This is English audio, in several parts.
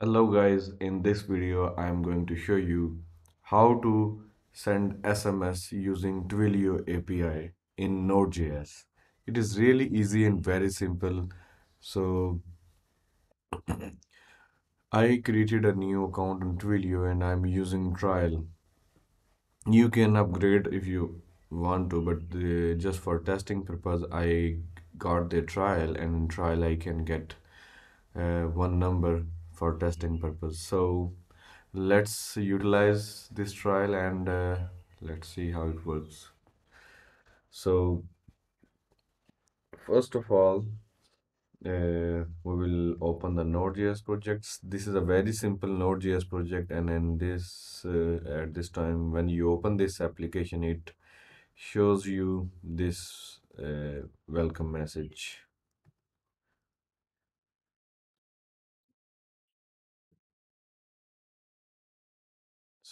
Hello guys, in this video I am going to show you how to send SMS using Twilio API in Node.js. It is really easy and very simple. So I created a new account on Twilio and I'm using trial. You can upgrade if you want to, but uh, just for testing purpose I got the trial and in trial I can get uh, one number for testing purpose. So let's utilize this trial and uh, let's see how it works. So first of all, uh, we will open the Node.js projects. This is a very simple Node.js project, and in this uh, at this time, when you open this application, it shows you this uh, welcome message.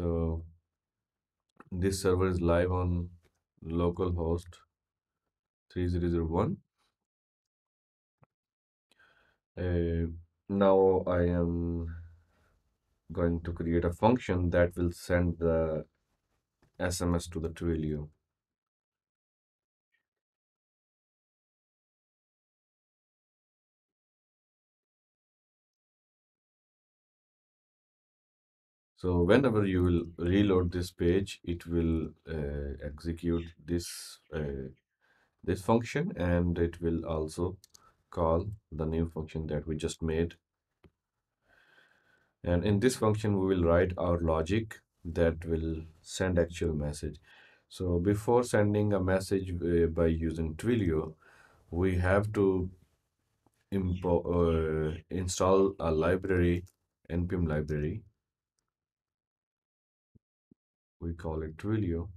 So this server is live on localhost 3001 Uh, now I am going to create a function that will send the SMS to the Twilio. So whenever you will reload this page, it will uh, execute this uh, this function and it will also call the new function that we just made. And in this function, we will write our logic that will send actual message. So before sending a message uh, by using Twilio, we have to uh, install a library, npm library. We call it Twilio.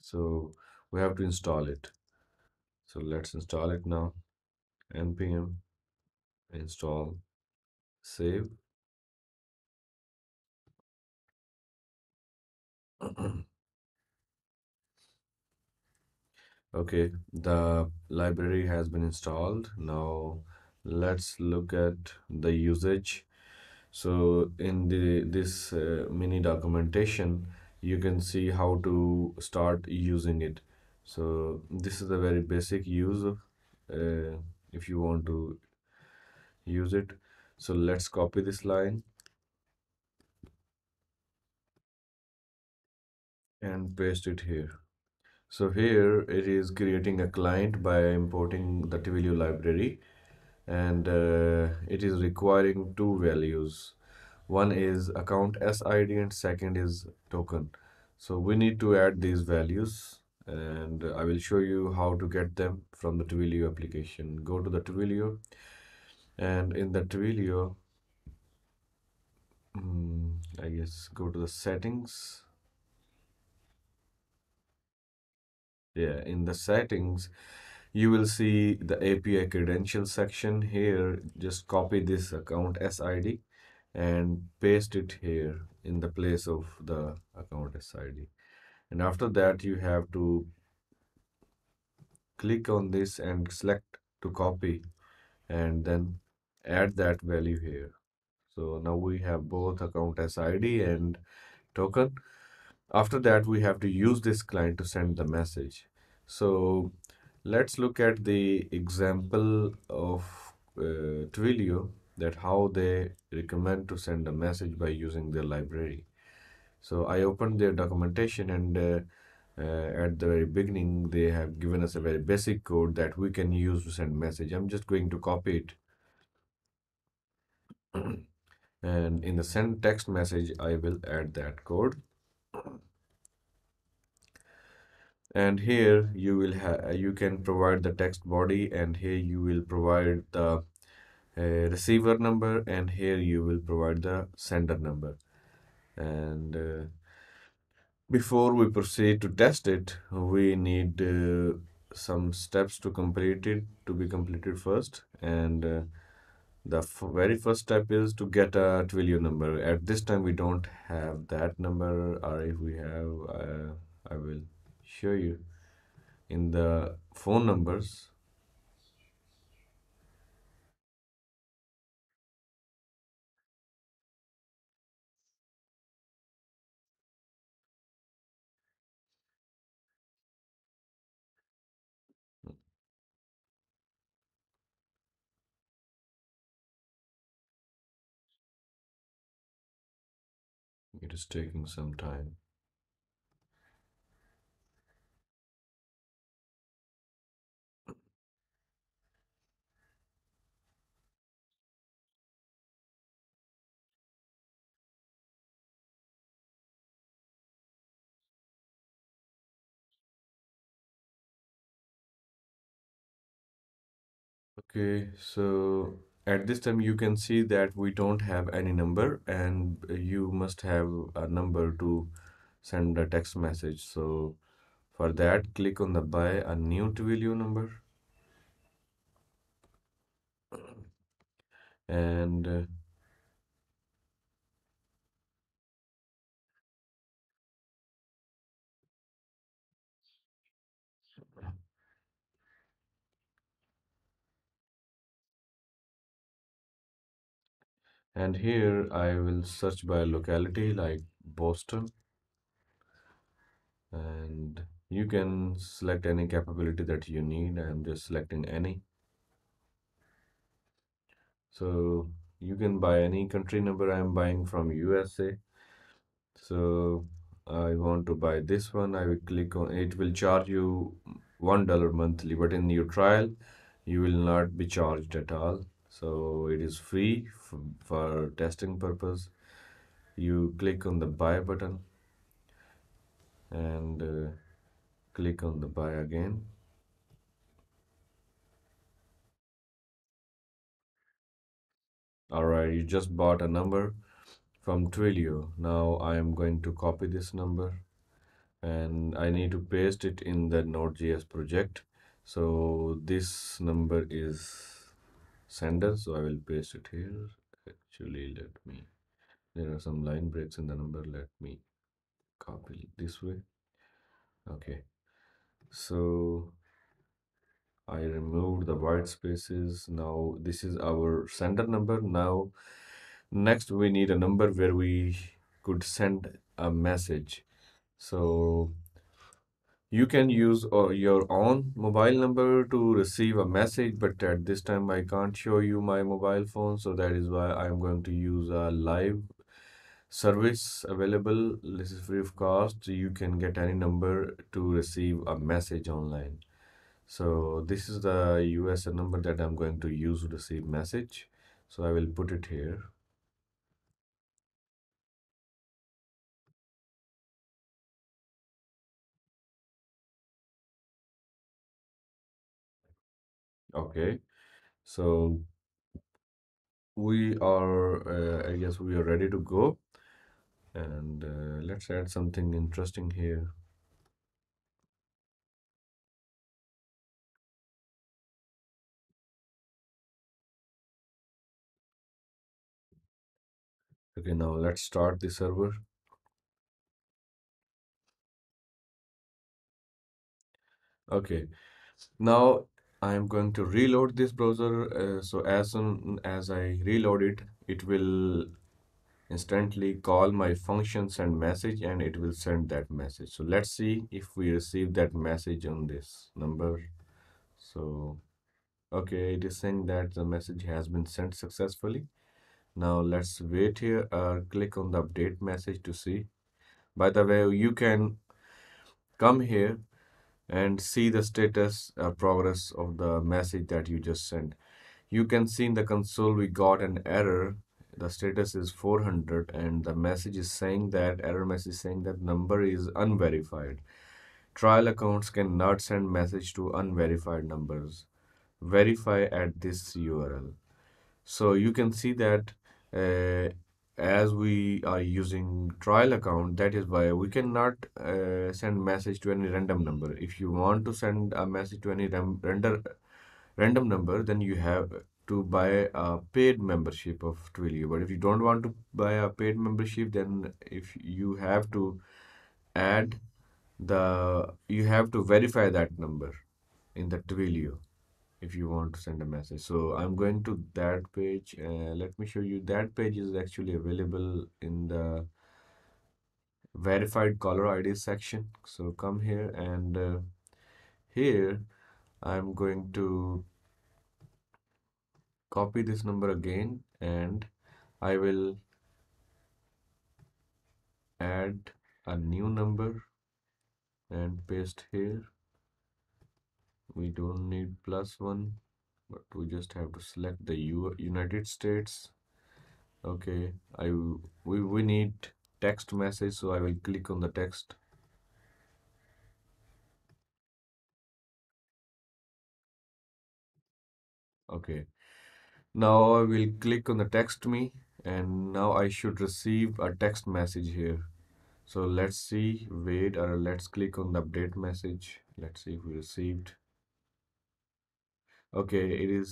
So we have to install it. So let's install it now. npm install save. Okay, the library has been installed. Now let's look at the usage. So in the this uh, mini documentation, you can see how to start using it. So this is a very basic use of uh, if you want to use it. So let's copy this line and paste it here. So here it is creating a client by importing the Twilio library and uh, it is requiring two values. One is account SID and second is token. So we need to add these values and I will show you how to get them from the Twilio application. Go to the Twilio and in the Twilio, um, I guess go to the settings. Yeah, in the settings, you will see the API credentials section here. Just copy this account SID and paste it here in the place of the account SID. And after that, you have to click on this and select to copy and then add that value here. So now we have both account SID and token. After that, we have to use this client to send the message. So let's look at the example of uh, Twilio that how they recommend to send a message by using their library. So I opened their documentation and uh, uh, at the very beginning, they have given us a very basic code that we can use to send message. I'm just going to copy it. and in the send text message, I will add that code. And here you will have you can provide the text body and here you will provide the uh, receiver number and here you will provide the sender number. And uh, before we proceed to test it we need uh, some steps to complete it to be completed first. And uh, the very first step is to get a Twilio number. At this time we don't have that number or if we have uh, I will show you in the phone numbers. It is taking some time. Okay, so at this time you can see that we don't have any number and you must have a number to send a text message. So for that, click on the buy a new Twilio number and and here I will search by locality like Boston and you can select any capability that you need. I'm just selecting any. So you can buy any country number. I'm buying from USA. So I want to buy this one. I will click on it will charge you one dollar monthly, but in your trial you will not be charged at all. So it is free for, testing purpose. You click on the buy button and uh, click on the buy again. All right, you just bought a number from Twilio. Now I am going to copy this number and I need to paste it in the Node.js project. So this number is sender, so I will paste it here. Actually, let me, there are some line breaks in the number. Let me copy this way. Okay, so I removed the white spaces. Now this is our sender number. Now next we need a number where we could send a message. So you can use uh, your own mobile number to receive a message, but at this time I can't show you my mobile phone, so that is why I'm going to use a live service available. This is free of cost. You can get any number to receive a message online. So this is the USN number that I'm going to use to receive message. So I will put it here. Okay, so we are, uh, I guess we are ready to go. And uh, let's add something interesting here. Okay, now let's start the server. Okay, now I'm going to reload this browser. Uh, so as soon as I reload it, it will instantly call my function send message and it will send that message. So let's see if we receive that message on this number. So, okay, it is saying that the message has been sent successfully. Now let's wait here or click on the update message to see. By the way, you can come here and see the status uh, progress of the message that you just sent. You can see in the console we got an error. The status is 400 and the message is saying that error message saying that number is unverified. Trial accounts cannot send message to unverified numbers. Verify at this URL. So you can see that uh, as we are using trial account, that is why we cannot uh, send message to any random number. If you want to send a message to any ram render, random number, then you have to buy a paid membership of Twilio. But if you don't want to buy a paid membership, then if you have to add the, you have to verify that number in the Twilio if you want to send a message. So I'm going to that page. Uh, let me show you that page is actually available in the verified caller ID section. So come here and uh, here I'm going to copy this number again and I will add a new number and paste here we don't need plus one but we just have to select the U United States. Okay I we, we need text message so I will click on the text. Okay now I will click on the text me and now I should receive a text message here. So let's see wait or let's click on the update message. Let's see if we received okay it is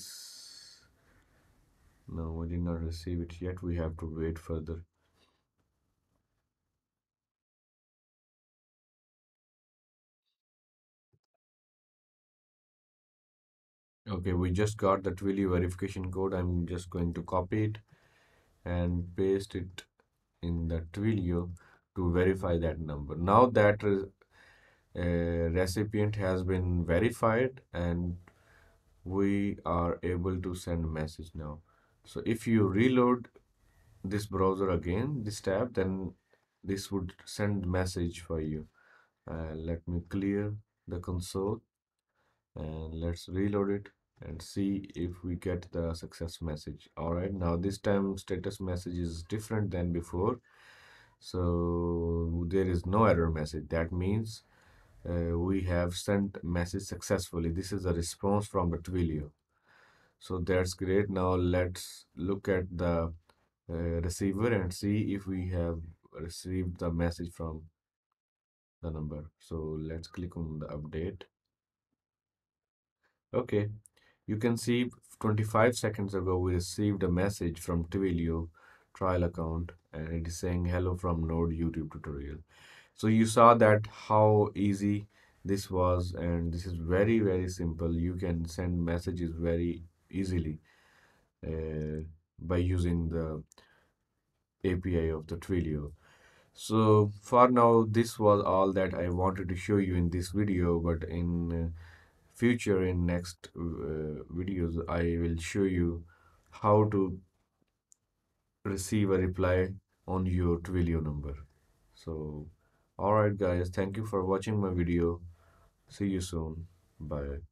no we did not receive it yet. We have to wait further. Okay we just got the Twilio verification code. I'm just going to copy it and paste it in the Twilio to verify that number. Now that uh, recipient has been verified and we are able to send message now. So if you reload this browser again this tab then this would send message for you. Uh, let me clear the console and let's reload it and see if we get the success message. All right now this time status message is different than before. So there is no error message. That means uh, we have sent message successfully. This is a response from the Twilio. So that's great. Now let's look at the uh, receiver and see if we have received the message from the number. So let's click on the update. Okay. You can see 25 seconds ago we received a message from Twilio trial account and it is saying hello from node youtube tutorial so you saw that how easy this was and this is very very simple. You can send messages very easily uh, by using the API of the Twilio. So for now this was all that I wanted to show you in this video but in uh, future in next uh, videos I will show you how to receive a reply on your Twilio number. So alright guys. Thank you for watching my video. See you soon. Bye